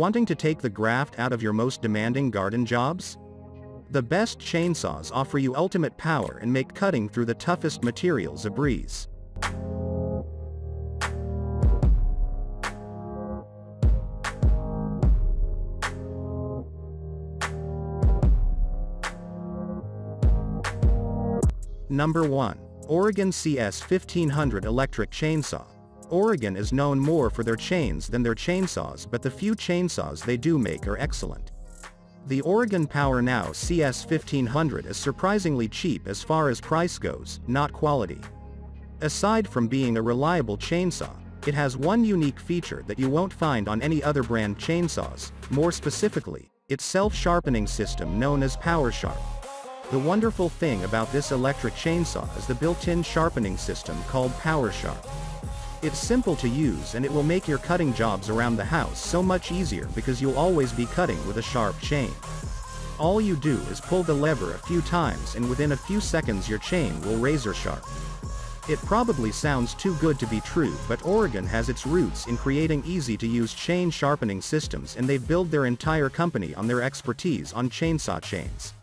Wanting to take the graft out of your most demanding garden jobs? The best chainsaws offer you ultimate power and make cutting through the toughest materials a breeze. Number 1. Oregon CS 1500 Electric Chainsaw. Oregon is known more for their chains than their chainsaws but the few chainsaws they do make are excellent. The Oregon Power Now CS 1500 is surprisingly cheap as far as price goes, not quality. Aside from being a reliable chainsaw, it has one unique feature that you won't find on any other brand chainsaws, more specifically, its self-sharpening system known as PowerSharp. The wonderful thing about this electric chainsaw is the built-in sharpening system called PowerSharp. It's simple to use and it will make your cutting jobs around the house so much easier because you'll always be cutting with a sharp chain. All you do is pull the lever a few times and within a few seconds your chain will razor sharp. It probably sounds too good to be true but Oregon has its roots in creating easy-to-use chain sharpening systems and they've built their entire company on their expertise on chainsaw chains.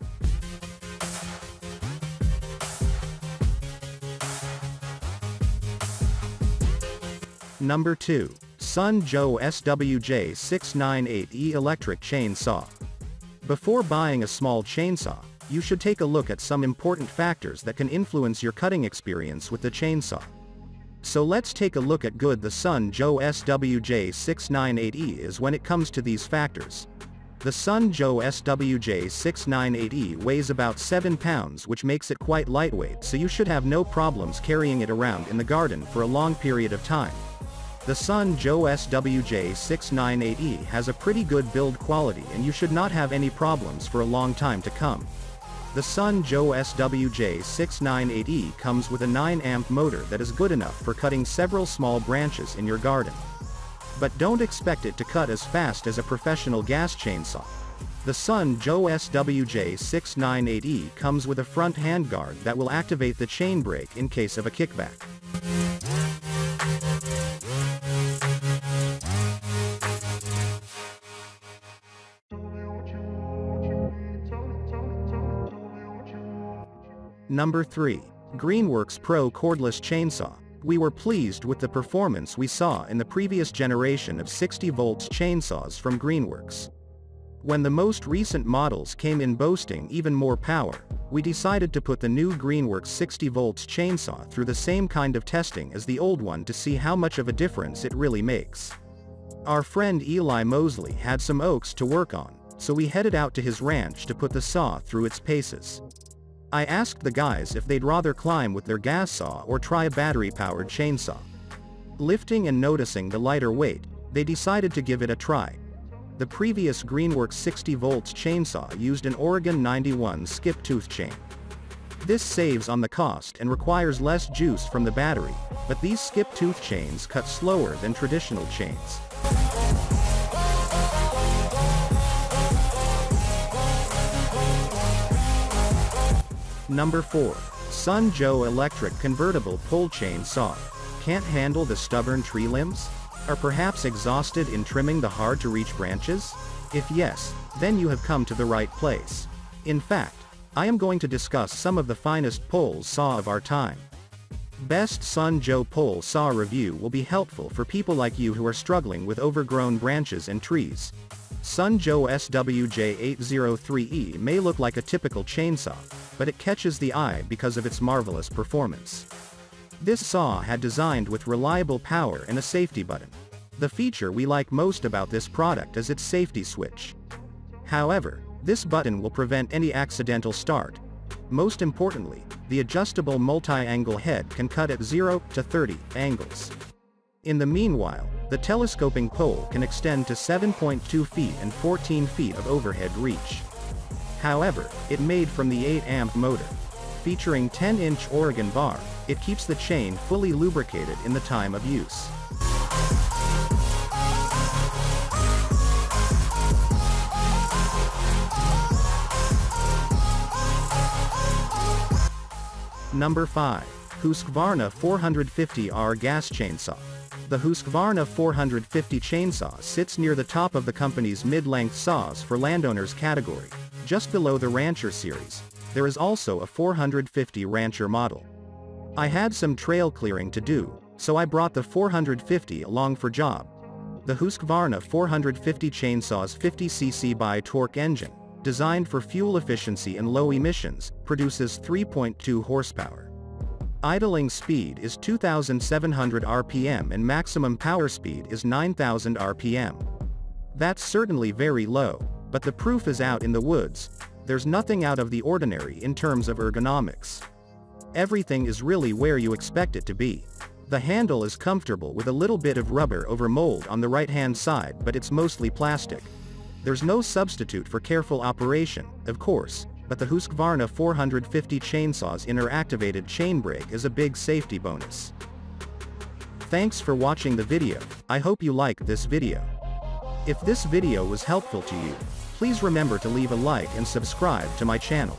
Number 2. Sun Joe SWJ698E Electric Chainsaw. Before buying a small chainsaw, you should take a look at some important factors that can influence your cutting experience with the chainsaw. So let's take a look at good the Sun Joe SWJ698E is when it comes to these factors. The Sun Joe SWJ698E weighs about 7 pounds which makes it quite lightweight so you should have no problems carrying it around in the garden for a long period of time. The Sun Joe SWJ698E has a pretty good build quality and you should not have any problems for a long time to come. The Sun Joe SWJ698E comes with a 9-amp motor that is good enough for cutting several small branches in your garden. But don't expect it to cut as fast as a professional gas chainsaw. The Sun Joe SWJ698E comes with a front handguard that will activate the chain brake in case of a kickback. Number 3. Greenworks Pro Cordless Chainsaw. We were pleased with the performance we saw in the previous generation of 60 volts chainsaws from Greenworks. When the most recent models came in boasting even more power, we decided to put the new Greenworks 60 volts chainsaw through the same kind of testing as the old one to see how much of a difference it really makes. Our friend Eli Mosley had some oaks to work on, so we headed out to his ranch to put the saw through its paces. I asked the guys if they'd rather climb with their gas saw or try a battery-powered chainsaw. Lifting and noticing the lighter weight, they decided to give it a try. The previous Greenworks 60 volts chainsaw used an Oregon 91 skip tooth chain. This saves on the cost and requires less juice from the battery, but these skip tooth chains cut slower than traditional chains. Number 4. Sun Joe Electric Convertible Pole Chain Saw. Can't handle the stubborn tree limbs? Are perhaps exhausted in trimming the hard-to-reach branches? If yes, then you have come to the right place. In fact, I am going to discuss some of the finest pole saw of our time. Best Sun Joe pole saw review will be helpful for people like you who are struggling with overgrown branches and trees. Sun Joe SWJ803E may look like a typical chainsaw, but it catches the eye because of its marvelous performance. This saw had designed with reliable power and a safety button. The feature we like most about this product is its safety switch. However, this button will prevent any accidental start. Most importantly, the adjustable multi-angle head can cut at 0 to 30 angles. In the meanwhile, the telescoping pole can extend to 7.2 feet and 14 feet of overhead reach. However, it made from the 8-amp motor. Featuring 10-inch Oregon bar, it keeps the chain fully lubricated in the time of use. Number 5. Husqvarna 450R gas chainsaw. The Husqvarna 450 chainsaw sits near the top of the company's mid-length saws for landowners category, just below the Rancher series. There is also a 450 Rancher model. I had some trail clearing to do, so I brought the 450 along for job. The Husqvarna 450 chainsaw's 50cc bi-torque engine, designed for fuel efficiency and low emissions, produces 3.2 horsepower. Idling speed is 2,700 RPM and maximum power speed is 9,000 RPM. That's certainly very low, but the proof is out in the woods, there's nothing out of the ordinary in terms of ergonomics. Everything is really where you expect it to be. The handle is comfortable with a little bit of rubber over mold on the right hand side but it's mostly plastic. There's no substitute for careful operation, of course, but the Husqvarna 450 chainsaw's inertia activated chain brake is a big safety bonus. Thanks for watching the video, I hope you liked this video. If this video was helpful to you, please remember to leave a like and subscribe to my channel.